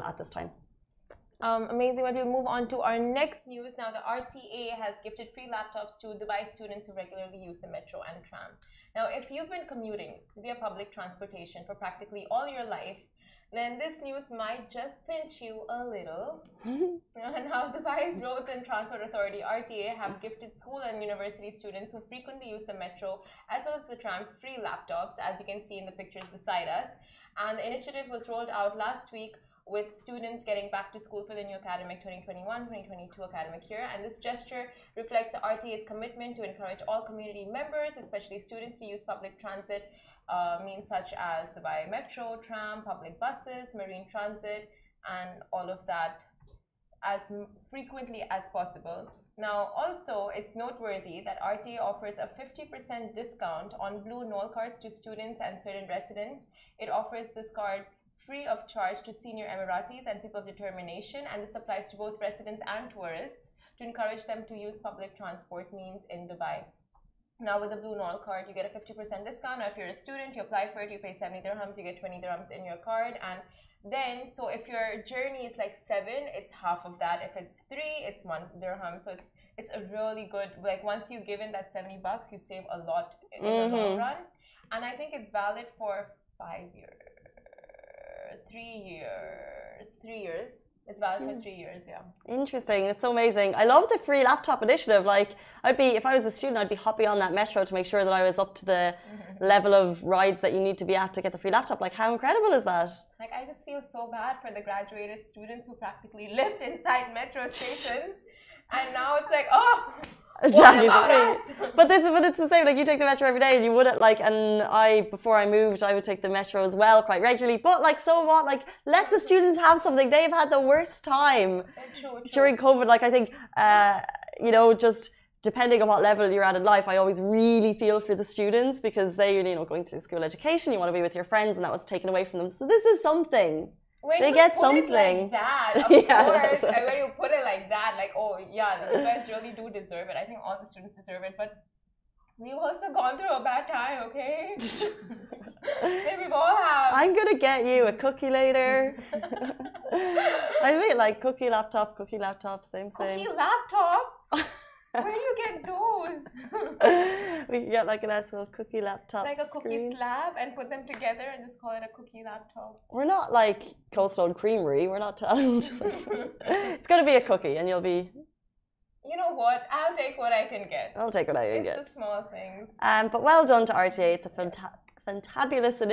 at this time. Um, amazing. Well, we'll move on to our next news. Now, the RTA has gifted free laptops to Dubai students who regularly use the metro and tram. Now, if you've been commuting via public transportation for practically all your life, then this news might just pinch you a little. now, Dubai's Roads and Transport Authority (RTA) have gifted school and university students who frequently use the metro as well as the tram free laptops, as you can see in the pictures beside us. And the initiative was rolled out last week with students getting back to school for the new academic 2021-2022 academic year. And this gesture reflects the RTA's commitment to encourage all community members, especially students, to use public transit uh, means such as the Dubai Metro, tram, public buses, marine transit, and all of that as frequently as possible. Now, also, it's noteworthy that RTA offers a 50% discount on Blue Nol cards to students and certain residents. It offers this card free of charge to senior Emiratis and people of determination, and this applies to both residents and tourists to encourage them to use public transport means in Dubai. Now with the Blue Nol card, you get a 50% discount. Now if you're a student, you apply for it, you pay 70 dirhams, you get 20 dirhams in your card. And then, so if your journey is like seven, it's half of that. If it's three, it's one dirham. So it's it's a really good, like once you give in that 70 bucks, you save a lot in mm-hmm. the long mm-hmm. run. And I think it's valid for five years, three years, three years. It's valid for hmm. three years, yeah. Interesting. It's so amazing. I love the free laptop initiative. Like, I'd be, if I was a student, I'd be hopping on that metro to make sure that I was up to the level of rides that you need to be at to get the free laptop. Like, how incredible is that? Like, I just feel so bad for the graduated students who practically lived inside metro stations. and now it's like, oh, Jackie's But this is but it's the same. Like you take the metro every day and you wouldn't like and I before I moved I would take the metro as well quite regularly. But like so what? Like let the students have something. They've had the worst time true, true. during COVID. Like I think uh, you know, just depending on what level you're at in life, I always really feel for the students because they, you know, going to school education, you want to be with your friends, and that was taken away from them. So this is something when they get something like that, of yeah, course. And when you put it like that, like, oh yeah, you guys really do deserve it. I think all the students deserve it, but we've also gone through a bad time, okay? Maybe we've all have. I'm gonna get you a cookie later. I mean, like cookie laptop, cookie laptop, same same. Cookie laptop. Where do you get those? we can get like a nice little cookie laptop. Like a cookie screen. slab and put them together and just call it a cookie laptop. We're not like Cold Stone Creamery. We're not telling. it's going to be a cookie and you'll be. You know what? I'll take what I can get. I'll take what I can it's get. It's the small things. Um, but well done to RTA. It's a fanta- fantabulous initiative.